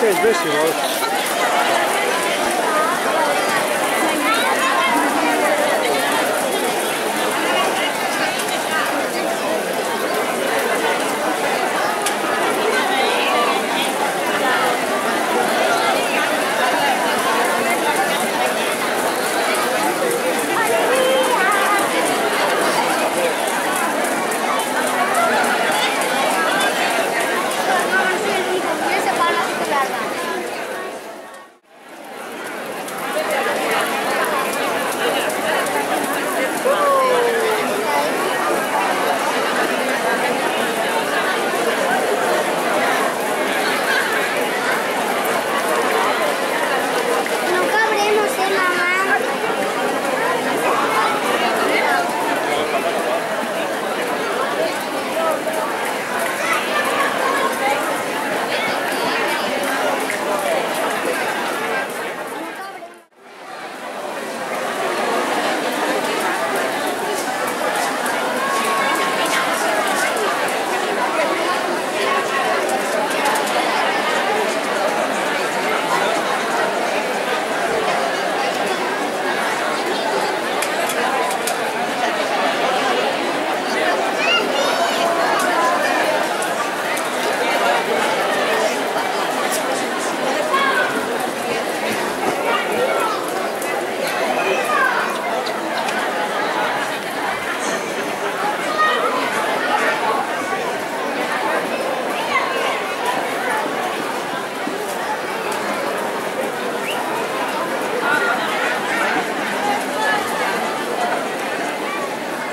Fez bem, senhor.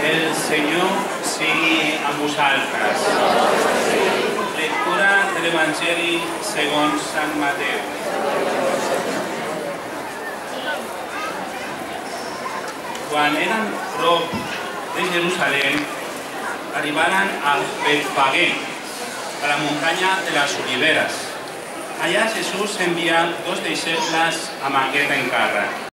El Senyor sigui amb vosaltres. Lectura de l'Evangeli segons Sant Mateu. Quan eren prop de Jerusalem, arribaren al Betfagé, a la muntanya de les Oliveres. Allà Jesús envia dos deixebles amb aquest encàrrec.